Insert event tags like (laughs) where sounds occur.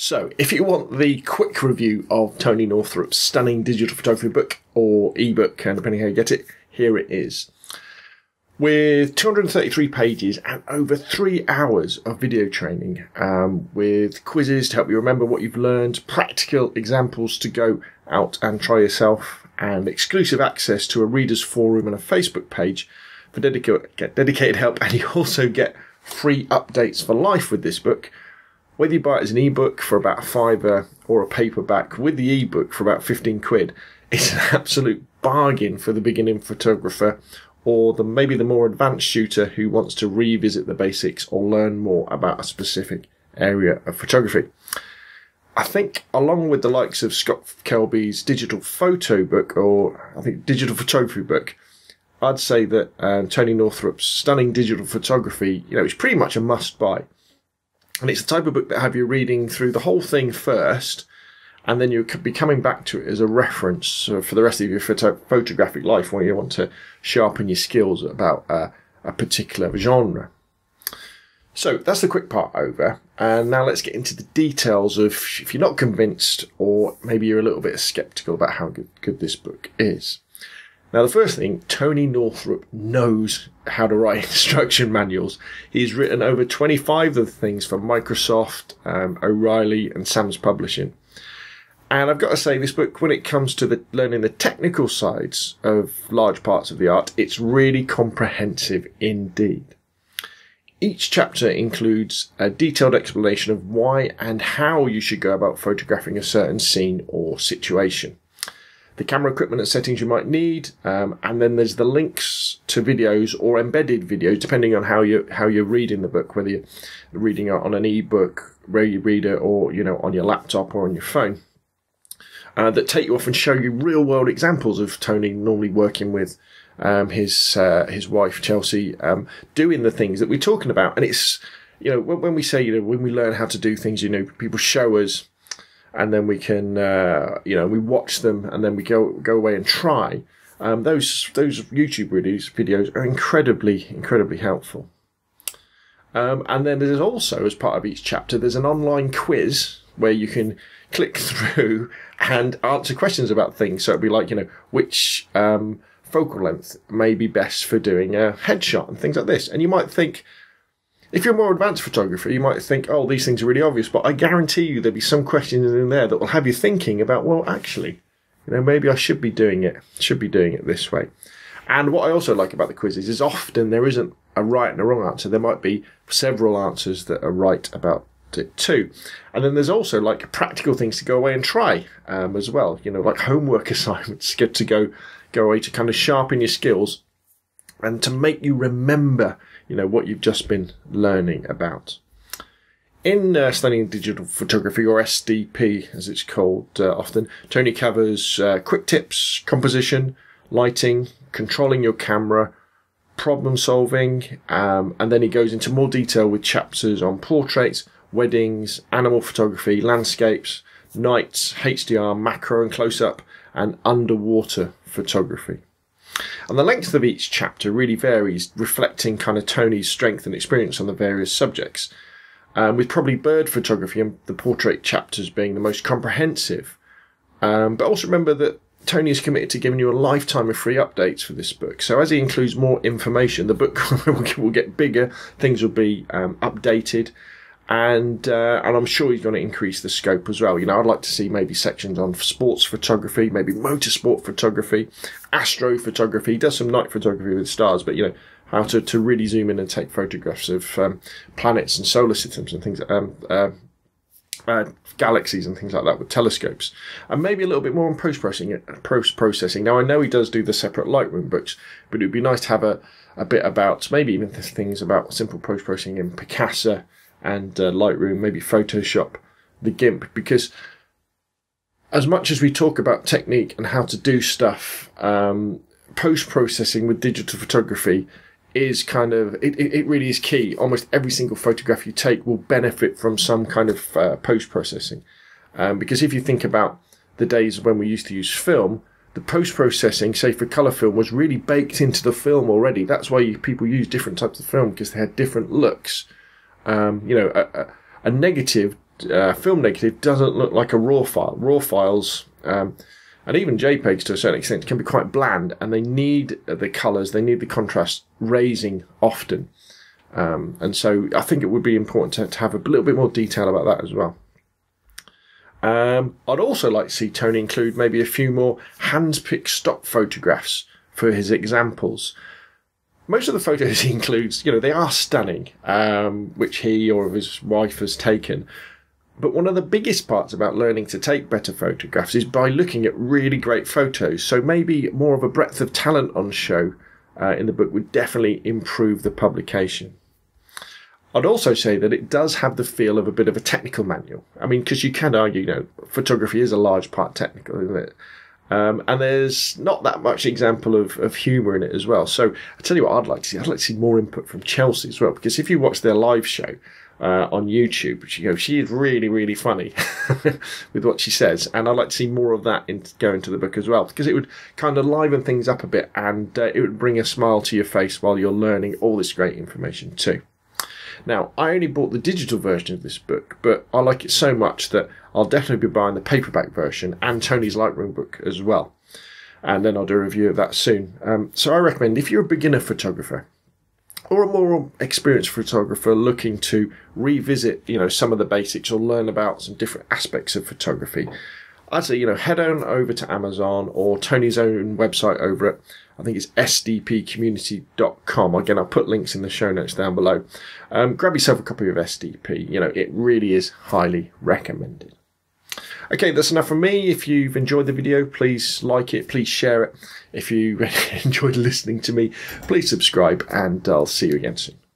So, if you want the quick review of Tony Northrup's stunning digital photography book or ebook, and depending how you get it, here it is. With 233 pages and over three hours of video training, um, with quizzes to help you remember what you've learned, practical examples to go out and try yourself, and exclusive access to a readers forum and a Facebook page for get dedicated help, (laughs) and you also get free updates for life with this book whether you buy it as an ebook for about a fiver or a paperback with the ebook for about 15 quid, it's an absolute bargain for the beginning photographer or the maybe the more advanced shooter who wants to revisit the basics or learn more about a specific area of photography. I think along with the likes of Scott Kelby's digital photo book or I think digital photography book, I'd say that uh, Tony Northrup's stunning digital photography, you know, is pretty much a must buy. And it's the type of book that have you reading through the whole thing first, and then you'll be coming back to it as a reference for the rest of your photo- photographic life when you want to sharpen your skills about uh, a particular genre. So that's the quick part over. And now let's get into the details of if you're not convinced or maybe you're a little bit skeptical about how good, good this book is. Now, the first thing, Tony Northrup knows how to write (laughs) instruction manuals. He's written over 25 of the things for Microsoft, um, O'Reilly, and Sam's Publishing. And I've got to say, this book, when it comes to the learning the technical sides of large parts of the art, it's really comprehensive indeed. Each chapter includes a detailed explanation of why and how you should go about photographing a certain scene or situation the camera equipment and settings you might need, um, and then there's the links to videos or embedded videos, depending on how you how you're reading the book, whether you're reading it on an e-book, reader, or you know on your laptop or on your phone. Uh, that take you off and show you real world examples of Tony normally working with um, his uh, his wife Chelsea um, doing the things that we're talking about, and it's you know when, when we say you know when we learn how to do things, you know people show us and then we can uh, you know we watch them and then we go go away and try. Um, those those YouTube videos videos are incredibly incredibly helpful. Um, and then there's also as part of each chapter there's an online quiz where you can click (laughs) through and answer questions about things. So it'd be like you know which um, focal length may be best for doing a headshot and things like this. And you might think if you're a more advanced photographer, you might think, oh, these things are really obvious, but I guarantee you there'll be some questions in there that will have you thinking about, well, actually, you know, maybe I should be doing it, should be doing it this way. And what I also like about the quizzes is often there isn't a right and a wrong answer. There might be several answers that are right about it too. And then there's also like practical things to go away and try um, as well. You know, like homework (laughs) assignments, get to go go away to kind of sharpen your skills and to make you remember you know, what you've just been learning about. In uh, stunning digital photography, or SDP as it's called uh, often, Tony covers uh, quick tips, composition, lighting, controlling your camera, problem solving, um, and then he goes into more detail with chapters on portraits, weddings, animal photography, landscapes, nights, HDR, macro and close up, and underwater photography. And the length of each chapter really varies, reflecting kind of Tony's strength and experience on the various subjects. Um, with probably bird photography and the portrait chapters being the most comprehensive. Um, but also remember that Tony is committed to giving you a lifetime of free updates for this book. So as he includes more information, the book (laughs) will get bigger, things will be um, updated, and uh, and I'm sure he's going to increase the scope as well. You know, I'd like to see maybe sections on sports photography, maybe motorsport photography, astrophotography. He does some night photography with stars, but you know how to, to really zoom in and take photographs of um, planets and solar systems and things, um, uh, uh, galaxies and things like that with telescopes, and maybe a little bit more on post processing. Post processing. Now I know he does do the separate Lightroom books, but it'd be nice to have a a bit about maybe even things about simple post processing in Picasa and uh, Lightroom, maybe Photoshop, the GIMP, because as much as we talk about technique and how to do stuff, um, post processing with digital photography is kind of it, it really is key. Almost every single photograph you take will benefit from some kind of uh, post processing, um, because if you think about the days when we used to use film, the post processing, say for color film, was really baked into the film already. That's why you, people use different types of film because they had different looks um, you know, a, a, negative uh, film negative doesn't look like a raw file. Raw files, um, and even JPEGs to a certain extent, can be quite bland, and they need the colours, they need the contrast raising often. Um, and so I think it would be important to, to have a little bit more detail about that as well. Um, I'd also like to see Tony include maybe a few more hand-picked stock photographs for his examples. Most of the photos (laughs) he includes, you know, they are stunning, um, which he or his wife has taken. But one of the biggest parts about learning to take better photographs is by looking at really great photos. So maybe more of a breadth of talent on show uh, in the book would definitely improve the publication. I'd also say that it does have the feel of a bit of a technical manual. I mean, because you can argue, you know, photography is a large part technical, isn't it? Um, and there's not that much example of, of humour in it as well. So I tell you what, I'd like to see. I'd like to see more input from Chelsea as well, because if you watch their live show uh, on YouTube, she goes, she is really, really funny (laughs) with what she says, and I'd like to see more of that in, go into the book as well, because it would kind of liven things up a bit, and uh, it would bring a smile to your face while you're learning all this great information too. Now, I only bought the digital version of this book, but I like it so much that I'll definitely be buying the paperback version and Tony's Lightroom book as well. And then I'll do a review of that soon. Um, so I recommend if you're a beginner photographer or a more experienced photographer looking to revisit, you know, some of the basics or learn about some different aspects of photography, I'd say, you know, head on over to Amazon or Tony's own website over at I think it's sdpcommunity.com. Again, I'll put links in the show notes down below. Um, grab yourself a copy of SDP. You know, it really is highly recommended. Okay, that's enough from me. If you've enjoyed the video, please like it, please share it. If you (laughs) enjoyed listening to me, please subscribe, and I'll see you again soon.